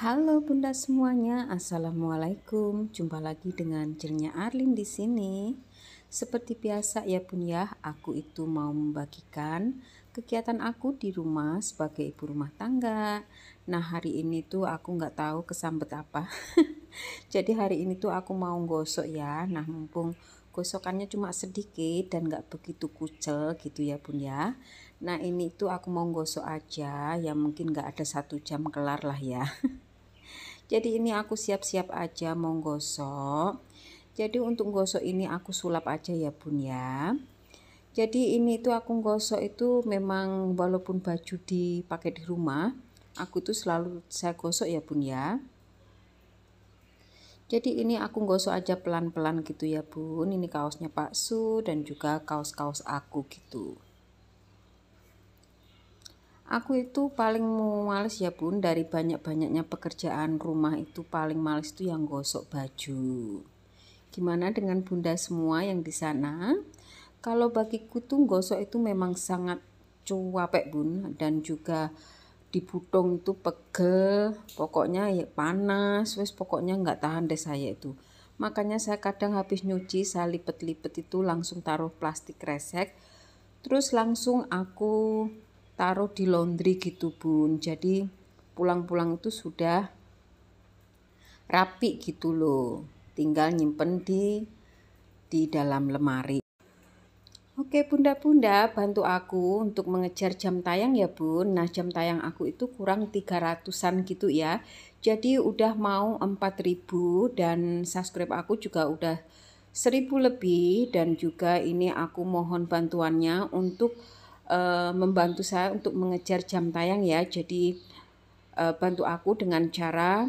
Halo Bunda semuanya, Assalamualaikum. Jumpa lagi dengan Jernya Arlin di sini. Seperti biasa ya Bun ya, aku itu mau membagikan kegiatan aku di rumah sebagai ibu rumah tangga. Nah hari ini tuh aku nggak tahu kesambet apa. Jadi hari ini tuh aku mau gosok ya. Nah mumpung gosokannya cuma sedikit dan nggak begitu kucel gitu ya Bun ya. Nah ini tuh aku mau gosok aja, ya mungkin nggak ada satu jam kelar lah ya. Jadi ini aku siap-siap aja mau gosok. Jadi untuk gosok ini aku sulap aja ya bun ya. Jadi ini tuh aku gosok itu memang walaupun baju dipakai di rumah, aku tuh selalu saya gosok ya bun ya. Jadi ini aku gosok aja pelan-pelan gitu ya bun. Ini kaosnya Pak Su dan juga kaos-kaos aku gitu. Aku itu paling males ya bun dari banyak-banyaknya pekerjaan rumah itu paling males itu yang gosok baju. Gimana dengan bunda semua yang di sana? Kalau bagiku tuh gosok itu memang sangat cuapek bun dan juga di butung itu pegel, pokoknya ya panas, wes pokoknya nggak tahan deh saya itu. Makanya saya kadang habis nyuci saya lipet-lipet itu langsung taruh plastik resek, terus langsung aku taruh di laundry gitu bun. Jadi pulang-pulang itu sudah rapi gitu loh. Tinggal nyimpen di di dalam lemari. Oke bunda-bunda bantu aku untuk mengejar jam tayang ya bun. Nah jam tayang aku itu kurang 300an gitu ya. Jadi udah mau 4000 dan subscribe aku juga udah 1000 lebih. Dan juga ini aku mohon bantuannya untuk uh, membantu saya untuk mengejar jam tayang ya. Jadi uh, bantu aku dengan cara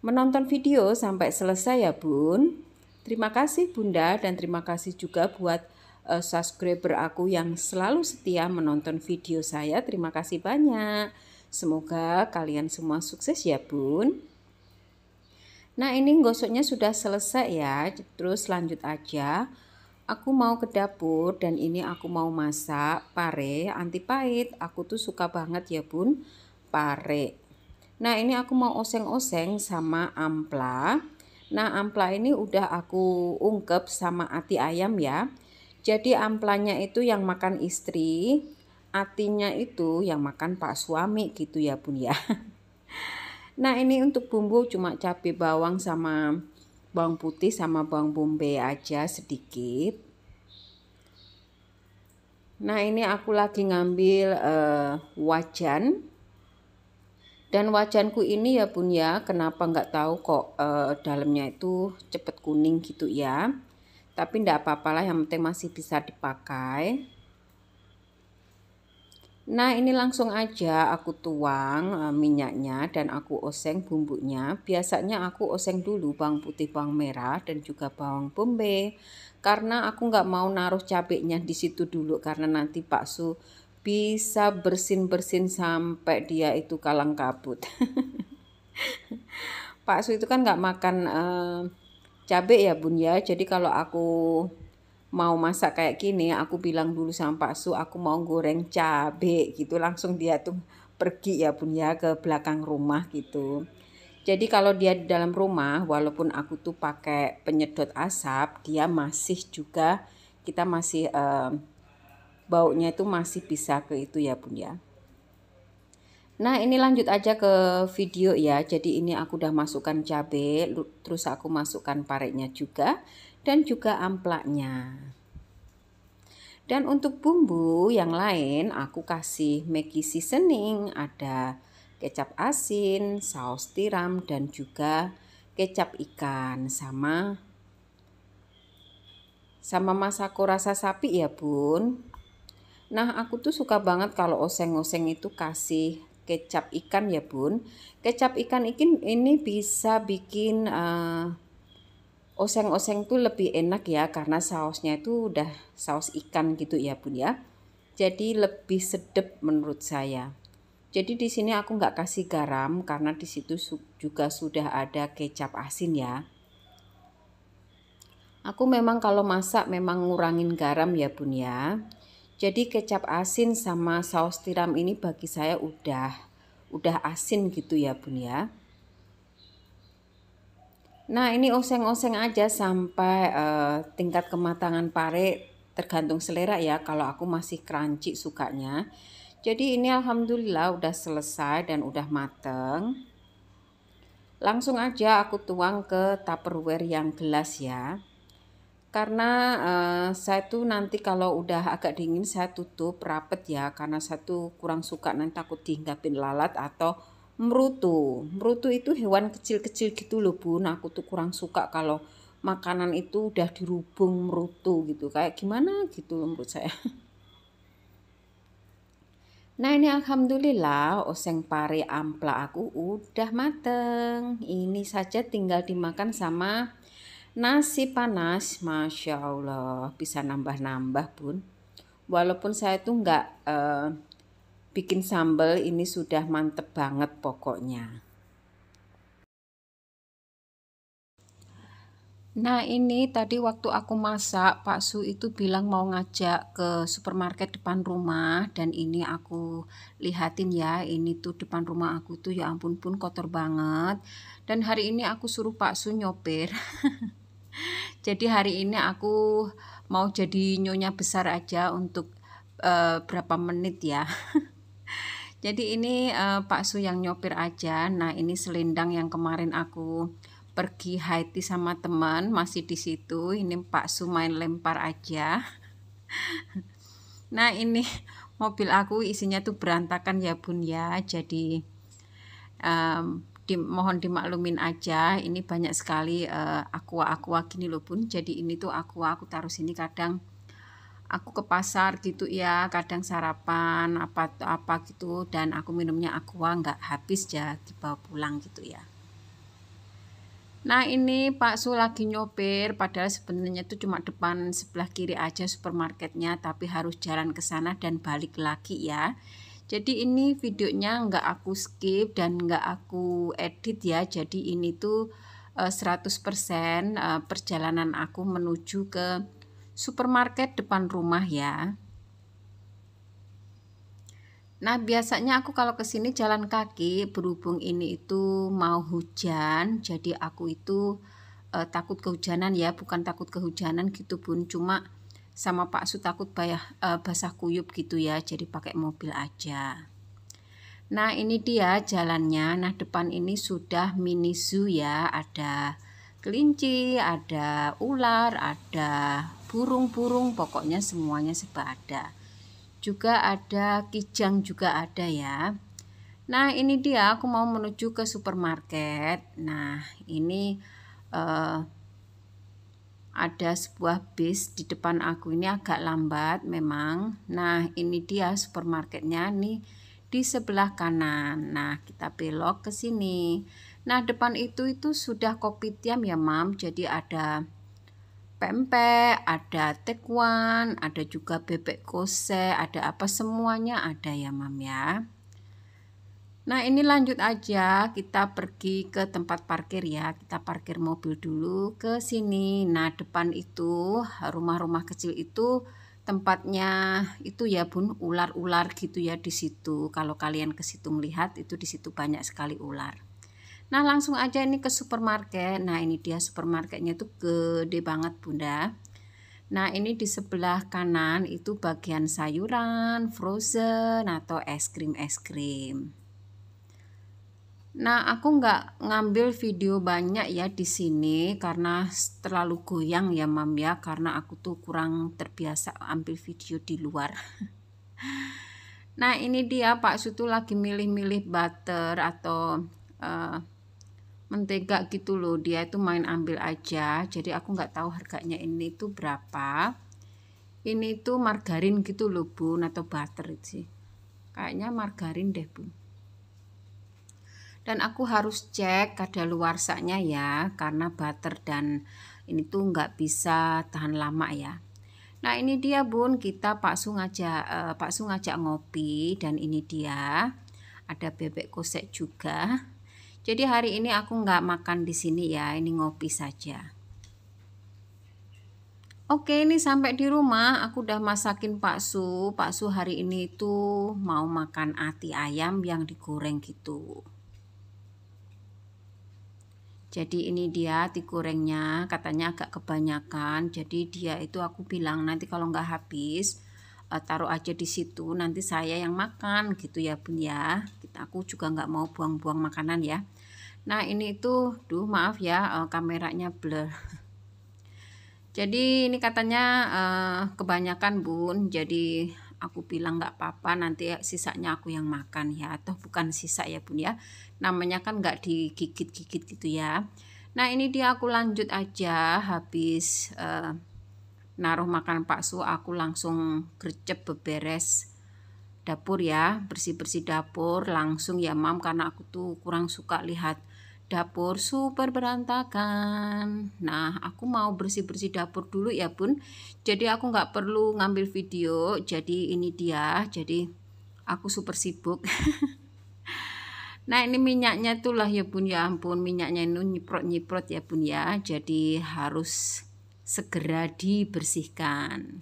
menonton video sampai selesai ya Bun. Terima kasih Bunda dan terima kasih juga buat uh, subscriber aku yang selalu setia menonton video saya. Terima kasih banyak. Semoga kalian semua sukses ya Bun. Nah ini gosoknya sudah selesai ya. Terus lanjut aja aku mau ke dapur dan ini aku mau masak pare anti pahit. Aku tuh suka banget ya bun pare. Nah ini aku mau oseng-oseng sama ampla. Nah ampla ini udah aku ungkep sama ati ayam ya. Jadi amplanya itu yang makan istri, atinya itu yang makan pak suami gitu ya bun ya. Nah ini untuk bumbu cuma cabai bawang sama bawang putih sama bawang bombay aja sedikit. Nah ini aku lagi ngambil uh, wajan. Dan wajanku ini ya bun ya kenapa nggak tahu kok uh, dalamnya itu cepet kuning gitu ya. Tapi ndak apa-apalah yang penting masih bisa dipakai Nah ini langsung aja aku tuang e, minyaknya dan aku oseng bumbunya. Biasanya aku oseng dulu bawang putih, bawang merah dan juga bawang bombay. Karena aku nggak mau naruh cabenya di situ dulu karena nanti Pak Su bisa bersin-bersin sampai dia itu kalang kabut. Pak Su itu kan nggak makan uh, cabai ya bun ya. Jadi kalau aku mau masak kayak gini aku bilang dulu sama Pak Su aku mau goreng cabe gitu langsung dia tuh pergi ya bun ya ke belakang rumah gitu. Jadi kalau dia di dalam rumah walaupun aku tuh pakai penyedot asap dia masih juga kita masih uh, baunya itu masih bisa ke itu ya bun ya. Nah ini lanjut aja ke video ya. Jadi ini aku udah masukkan cabai Terus aku masukkan pareknya juga dan juga amplaknya. Dan untuk bumbu yang lain aku kasih Maggi seasoning, ada kecap asin, saus tiram dan juga kecap ikan sama sama masako rasa sapi ya bun. Nah aku tuh suka banget kalau oseng-oseng itu kasih kecap ikan ya bun. Kecap ikan ikin ini bisa bikin uh, oseng-oseng tuh lebih enak ya karena sausnya itu udah saus ikan gitu ya bun ya. Jadi lebih sedap menurut saya. Jadi di sini aku nggak kasih garam karena di situ juga sudah ada kecap asin ya. Aku memang kalau masak memang ngurangin garam ya bun ya. Jadi kecap asin sama saus tiram ini bagi saya udah udah asin gitu ya bun ya. Nah ini oseng-oseng aja sampai uh, tingkat kematangan pare tergantung selera ya. Kalau aku masih crunchy sukanya. Jadi ini alhamdulillah udah selesai dan udah mateng. Langsung aja aku tuang ke tupperware yang gelas ya karena uh, saya tuh nanti kalau udah agak dingin saya tutup rapet ya karena saya tuh kurang suka nanti takut dihinggapin lalat atau merutu. Merutu itu hewan kecil-kecil gitu loh bun aku tuh kurang suka kalau makanan itu udah dirubung merutu gitu. Kayak gimana gitu loh menurut saya. Nah ini alhamdulillah oseng pare ampla aku udah mateng. Ini saja tinggal dimakan sama Nasi panas, Masya Allah, bisa nambah-nambah bun. Walaupun saya tuh nggak uh, bikin sambal, ini sudah mantep banget pokoknya. Nah ini tadi waktu aku masak Pak Su itu bilang mau ngajak ke supermarket depan rumah dan ini aku lihatin ya ini tuh depan rumah aku tuh ya ampun pun kotor banget dan hari ini aku suruh Pak Su nyopir Jadi hari ini aku mau jadi nyonya besar aja untuk uh, berapa menit ya. jadi ini uh, Pak Su yang nyopir aja. Nah, ini selendang yang kemarin aku pergi Haiti sama teman masih di situ. Ini Pak Su main lempar aja. nah, ini mobil aku isinya tuh berantakan ya Bun ya. Jadi um, di, mohon dimaklumin aja ini banyak sekali uh, aqua aqua gini loh bun jadi ini tuh aqua aku taruh sini kadang aku ke pasar gitu ya kadang sarapan apa apa gitu dan aku minumnya aqua nggak habis ya dibawa pulang gitu ya. Nah ini Pak Su lagi nyopir padahal sebenarnya itu cuma depan sebelah kiri aja supermarketnya tapi harus jalan ke sana dan balik lagi ya. Jadi ini videonya nggak aku skip dan nggak aku edit ya. Jadi ini tuh 100% uh, uh, perjalanan aku menuju ke supermarket depan rumah ya. Nah biasanya aku kalau ke sini jalan kaki berhubung ini itu mau hujan jadi aku itu uh, takut kehujanan ya bukan takut kehujanan gitu pun cuma sama Pak Su takut bayah, uh, basah kuyup gitu ya jadi pakai mobil aja. Nah ini dia jalannya. Nah depan ini sudah mini zoo ya. Ada kelinci ada ular ada burung-burung pokoknya semuanya serba ada. Juga ada kijang juga ada ya. Nah ini dia aku mau menuju ke supermarket. Nah ini uh, ada sebuah bis di depan aku. Ini agak lambat memang. Nah ini dia supermarketnya nih di sebelah kanan. Nah kita belok ke sini. Nah depan itu itu sudah kopi tiam ya mam. Jadi ada pempek ada tekwan ada juga bebek kose ada apa semuanya ada ya mam ya. Nah ini lanjut aja. Kita pergi ke tempat parkir ya. Kita parkir mobil dulu ke sini. Nah depan itu rumah-rumah kecil itu tempatnya itu ya bun ular-ular gitu ya di situ. Kalau kalian ke situ melihat itu di situ banyak sekali ular Nah langsung aja ini ke supermarket Nah ini dia supermarketnya itu gede banget bunda Nah ini di sebelah kanan itu bagian sayuran, frozen atau es krim-es krim. Nah, aku nggak ngambil video banyak ya di sini karena terlalu goyang ya, Mam ya, karena aku tuh kurang terbiasa ambil video di luar. nah, ini dia Pak Sutu lagi milih-milih butter atau uh, mentega gitu loh. Dia itu main ambil aja. Jadi aku nggak tahu harganya ini tuh berapa. Ini tuh margarin gitu loh, Bun, atau butter sih. Kayaknya margarin deh, Bun dan aku harus cek kadaluarsanya ya karena butter dan ini tuh nggak bisa tahan lama ya nah ini dia bun kita Pak Su ngajak uh, Pak Su ngajak ngopi dan ini dia ada bebek kosek juga jadi hari ini aku nggak makan di sini ya ini ngopi saja. Oke ini sampai di rumah. Aku udah masakin bakso. Bakso hari ini tuh mau makan ati ayam yang digoreng gitu. Jadi ini dia digorengnya katanya agak kebanyakan. Jadi dia itu aku bilang nanti kalau nggak habis uh, taruh aja di situ nanti saya yang makan gitu ya bun ya. Aku juga nggak mau buang-buang makanan ya nah ini itu duh maaf ya uh, kameranya blur. Jadi ini katanya uh, kebanyakan bun jadi aku bilang nggak apa-apa nanti sisanya aku yang makan ya atau bukan sisa ya bun ya. Namanya kan nggak digigit-gigit gitu ya. Nah ini dia aku lanjut aja habis uh, naruh makan bakso aku langsung gercep beberes dapur ya bersih-bersih dapur langsung ya mam karena aku tuh kurang suka lihat dapur super berantakan. Nah aku mau bersih-bersih dapur dulu ya bun. Jadi aku nggak perlu ngambil video. Jadi ini dia. Jadi aku super sibuk. Nah ini minyaknya tuh lah ya bun. Ya ampun minyaknya ini nyiprot-nyiprot ya bun ya. Jadi harus segera dibersihkan.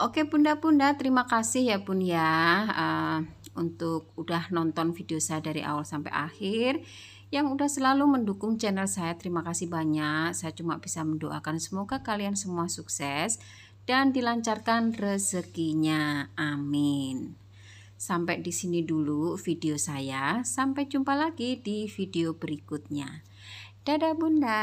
Oke bunda-bunda terima kasih ya bun ya. Uh, untuk udah nonton video saya dari awal sampai akhir yang udah selalu mendukung channel saya. Terima kasih banyak. Saya cuma bisa mendoakan semoga kalian semua sukses dan dilancarkan rezekinya. Amin. Sampai di sini dulu video saya. Sampai jumpa lagi di video berikutnya. Dadah bunda